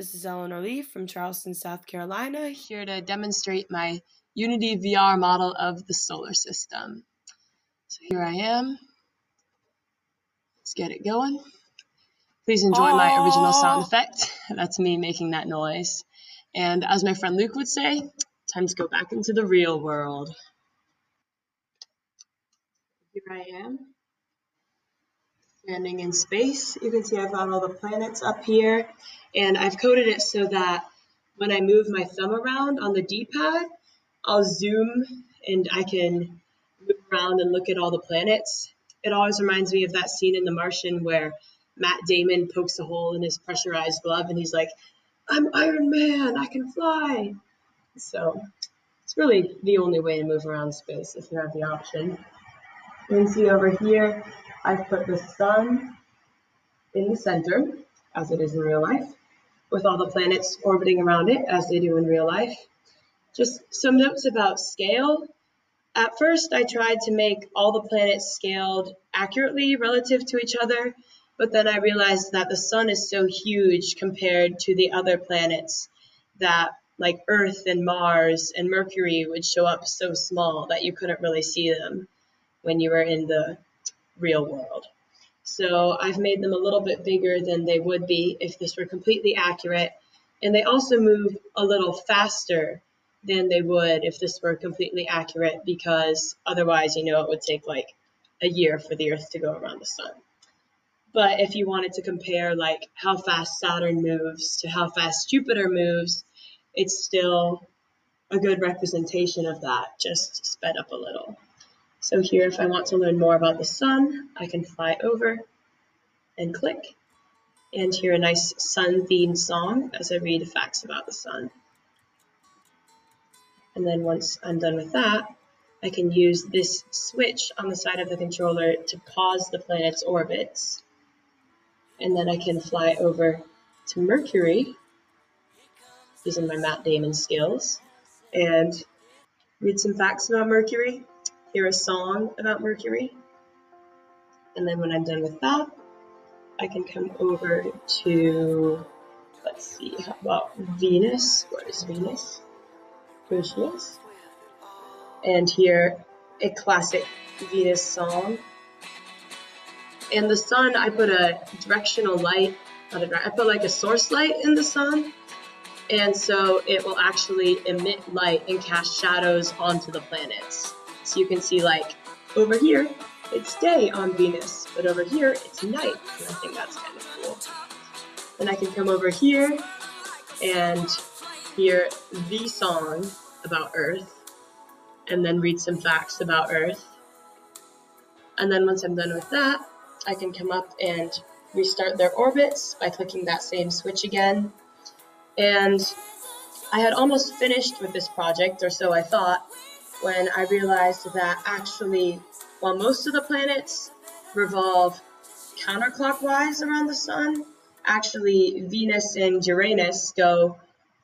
This is Eleanor Lee from Charleston, South Carolina, here to demonstrate my Unity VR model of the solar system. So here I am. Let's get it going. Please enjoy my original sound effect. That's me making that noise. And as my friend Luke would say, time to go back into the real world. Here I am, standing in space. You can see I've got all the planets up here, and I've coded it so that when I move my thumb around on the D-pad, I'll zoom and I can move around and look at all the planets. It always reminds me of that scene in The Martian where Matt Damon pokes a hole in his pressurized glove and he's like, I'm Iron Man, I can fly. So it's really the only way to move around space if you have the option. You can see over here, I've put the sun in the center, as it is in real life, with all the planets orbiting around it, as they do in real life. Just some notes about scale. At first, I tried to make all the planets scaled accurately relative to each other, but then I realized that the sun is so huge compared to the other planets that like Earth and Mars and Mercury would show up so small that you couldn't really see them when you were in the real world. So I've made them a little bit bigger than they would be if this were completely accurate. And they also move a little faster than they would if this were completely accurate because otherwise, you know, it would take like a year for the Earth to go around the sun. But if you wanted to compare like how fast Saturn moves to how fast Jupiter moves, it's still a good representation of that, just sped up a little. So here, if I want to learn more about the sun, I can fly over and click and hear a nice sun-themed song as I read facts about the sun. And then once I'm done with that, I can use this switch on the side of the controller to pause the planet's orbits. And then I can fly over to Mercury using my Matt Damon skills and read some facts about Mercury, hear a song about Mercury. And then when I'm done with that, I can come over to, let's see, how about Venus? Where is Venus? Here she is. And hear a classic Venus song. And the sun, I put a directional light, not a, I put like a source light in the sun. And so it will actually emit light and cast shadows onto the planets. So you can see like over here, it's day on Venus, but over here it's night. And I think that's kind of cool. Then I can come over here and hear the song about Earth and then read some facts about Earth. And then once I'm done with that, I can come up and restart their orbits by clicking that same switch again. And I had almost finished with this project, or so I thought, when I realized that actually, while most of the planets revolve counterclockwise around the sun, actually Venus and Uranus go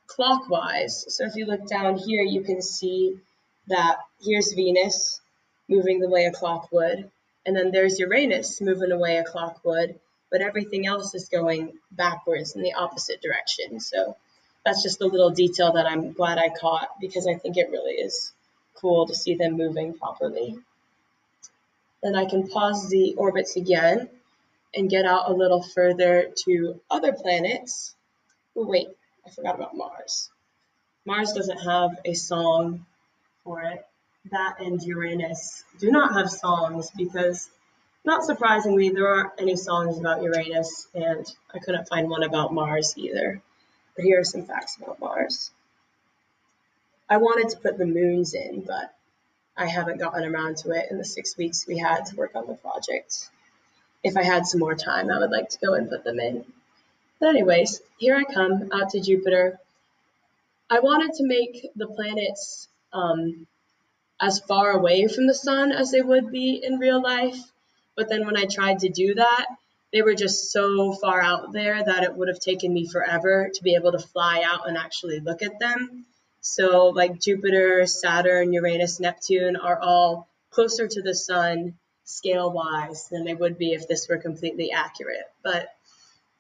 clockwise. So if you look down here, you can see that here's Venus moving the way a clock would, and then there's Uranus moving away a clock would, but everything else is going backwards in the opposite direction. So that's just a little detail that I'm glad I caught because I think it really is cool to see them moving properly. Then I can pause the orbits again and get out a little further to other planets. Oh, wait, I forgot about Mars. Mars doesn't have a song for it. That and Uranus do not have songs because, not surprisingly, there aren't any songs about Uranus, and I couldn't find one about Mars either. But here are some facts about Mars. I wanted to put the moons in, but I haven't gotten around to it in the six weeks we had to work on the project. If I had some more time, I would like to go and put them in. But anyways, here I come out to Jupiter. I wanted to make the planets um, as far away from the sun as they would be in real life. But then when I tried to do that, they were just so far out there that it would have taken me forever to be able to fly out and actually look at them. So, like Jupiter, Saturn, Uranus, Neptune are all closer to the sun scale wise than they would be if this were completely accurate. But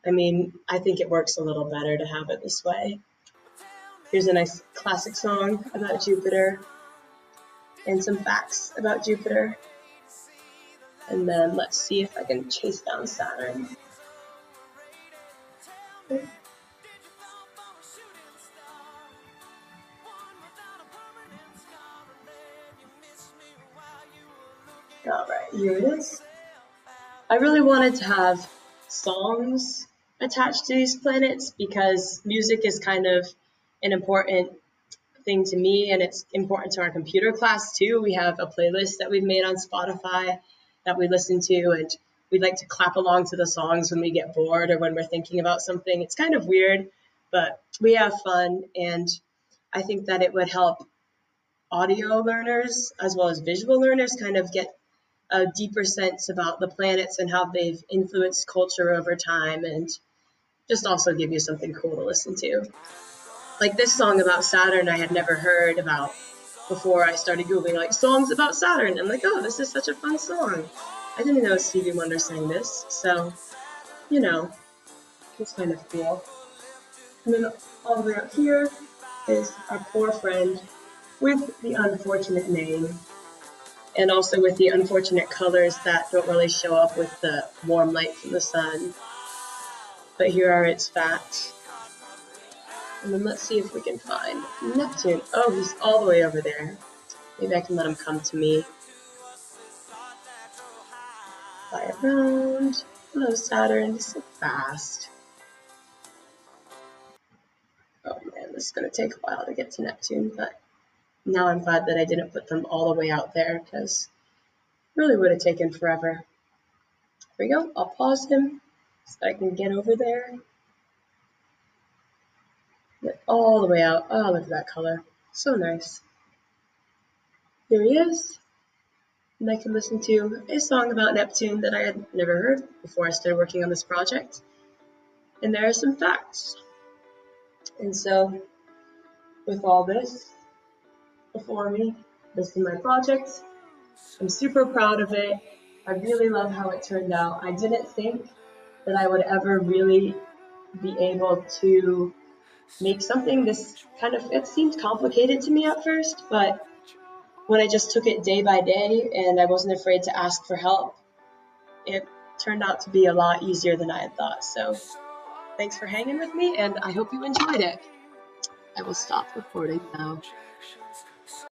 I mean, I think it works a little better to have it this way. Here's a nice classic song about Jupiter and some facts about Jupiter. And then let's see if I can chase down Saturn. Alright, here it is. I really wanted to have songs attached to these planets because music is kind of an important thing to me and it's important to our computer class too. We have a playlist that we've made on Spotify that we listen to and we like to clap along to the songs when we get bored or when we're thinking about something. It's kind of weird, but we have fun and I think that it would help audio learners as well as visual learners kind of get a deeper sense about the planets and how they've influenced culture over time and just also give you something cool to listen to. Like this song about Saturn, I had never heard about before I started Googling like songs about Saturn. I'm like, oh, this is such a fun song. I didn't know Stevie Wonder sang this, so, you know, it's kind of cool. And then all the way up here is our poor friend with the unfortunate name and also with the unfortunate colors that don't really show up with the warm light from the sun. But here are its facts. And then let's see if we can find Neptune. Oh, he's all the way over there. Maybe I can let him come to me. Fly around. Hello, Saturn. So fast. Oh man, this is going to take a while to get to Neptune, but now I'm glad that I didn't put them all the way out there because really would have taken forever. There we go. I'll pause him so I can get over there. Get all the way out. Oh, look at that color. So nice. Here he is. And I can listen to a song about Neptune that I had never heard before I started working on this project. And there are some facts. And so, with all this, before me. This is my project. I'm super proud of it. I really love how it turned out. I didn't think that I would ever really be able to make something this kind of, it seemed complicated to me at first, but when I just took it day by day and I wasn't afraid to ask for help, it turned out to be a lot easier than I had thought. So thanks for hanging with me and I hope you enjoyed it. I will stop recording now.